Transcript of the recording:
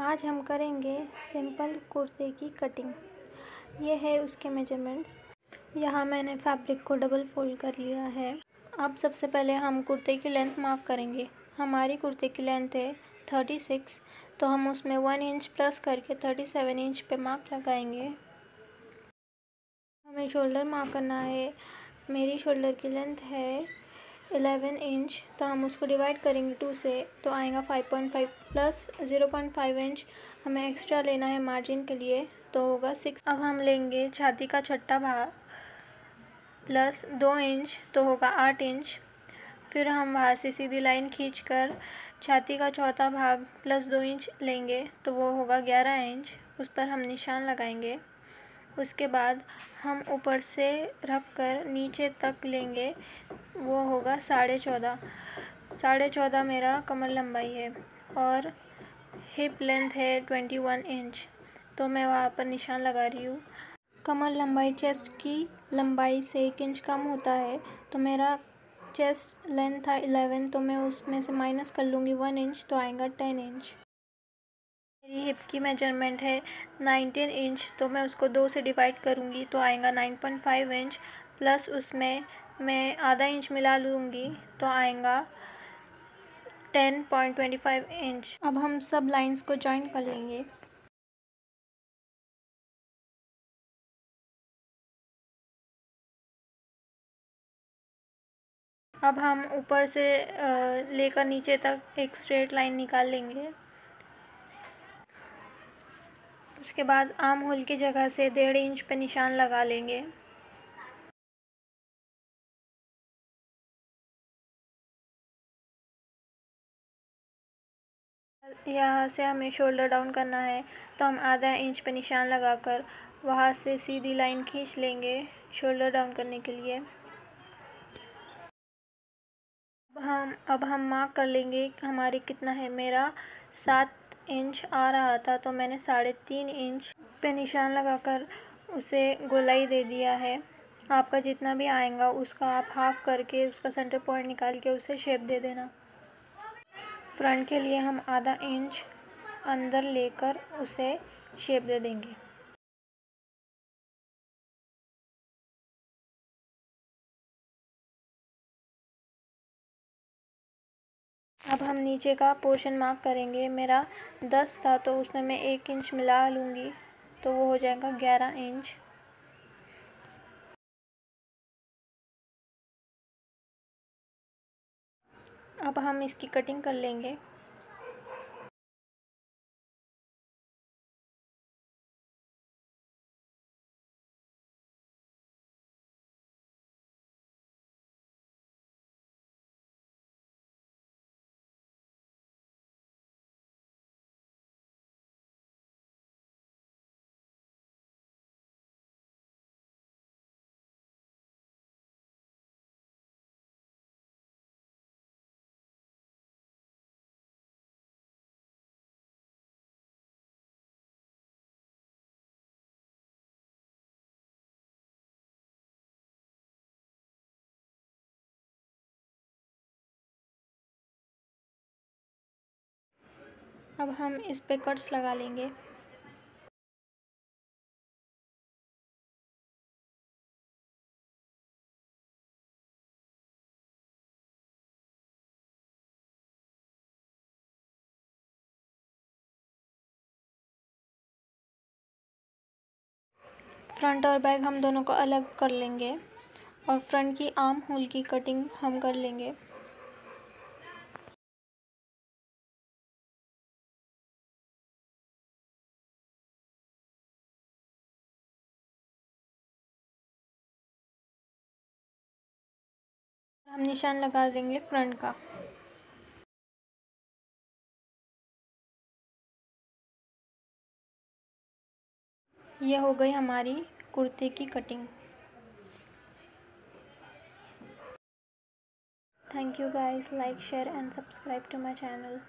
आज हम करेंगे सिंपल कुर्ते की कटिंग। ये है उसके मेजरमेंट्स यहाँ मैंने फैब्रिक को डबल फोल्ड कर लिया है। अब सबसे पहले हम कुर्ते की लेंथ मार्क करेंगे। हमारी कुर्ते की लेंथ है थर्टी सिक्स तो हम उसमें वन इंच प्लस करके थर्टी सेवन इंच पे मार्क लगाएँगे। हमें शोल्डर मार्क करना है। मेरी शोल्डर की लेंथ है एलेवन इंच तो हम उसको डिवाइड करेंगे टू से तो आएगा five point five plus zero point five inch. हमें एक्स्ट्रा लेना है मार्जिन के लिए तो होगा सिक्स। अब हम लेंगे छाती का छठा भाग, प्लस दो इंच तो होगा आठ इंच। फिर हम वहाँ से सीधी लाइन खींच कर छाती का चौथा भाग प्लस दो इंच लेंगे तो वो होगा ग्यारह इंच। उस पर हम निशान लगाएँगे। उसके बाद हम ऊपर से रख कर नीचे तक लेंगे वो होगा साढ़े चौदह। साढ़े चौदह मेरा कमर लंबाई है और हिप लेंथ है ट्वेंटी वन इंच तो मैं वहाँ पर निशान लगा रही हूँ। कमर लंबाई चेस्ट की लंबाई से एक इंच कम होता है। तो मेरा चेस्ट लेंथ था इलेवन तो मैं उसमें से माइनस कर लूँगी वन इंच तो आएगा टेन इंच मेरी हिप की मेज़रमेंट है नाइनटीन इंच तो मैं उसको दो से डिवाइड करूँगी तो आएगा nine point five inch plus उसमें मैं आधा इंच मिला लूँगी तो आएगा ten point twenty five inch अब हम सब लाइंस को जॉइन कर लेंगे। अब हम ऊपर से लेकर नीचे तक एक स्ट्रेट लाइन निकाल लेंगे। उसके बाद आम होल की जगह से डेढ़ इंच पे निशान लगा लेंगे। यहाँ से हमें शोल्डर डाउन करना है तो हम आधा इंच पर निशान लगाकर वहाँ से सीधी लाइन खींच लेंगे शोल्डर डाउन करने के लिए। अब हम अब हम मार्क कर लेंगे हमारे कितना है। मेरा सात इंच आ रहा था तो मैंने साढ़े तीन इंच पे निशान लगाकर उसे गोलाई दे दिया है। आपका जितना भी आएगा, उसका आप हाफ़ करके उसका सेंटर पॉइंट निकाल के उसे शेप दे देना। फ्रंट के लिए हम आधा इंच अंदर लेकर उसे शेप दे देंगे। अब हम नीचे का पोर्शन मार्क करेंगे। मेरा दस था तो उसमें मैं एक इंच मिला लूँगी तो वो हो जाएगा ग्यारह इंच। अब हम इसकी कटिंग कर लेंगे। अब हम इस पे कट्स लगा लेंगे। फ्रंट और बैक हम दोनों को अलग कर लेंगे और फ्रंट की आर्म होल की कटिंग हम कर लेंगे। हम निशान लगा देंगे फ्रंट का। यह हो गई हमारी कुर्ते की cutting thank you guys like share and subscribe to my channel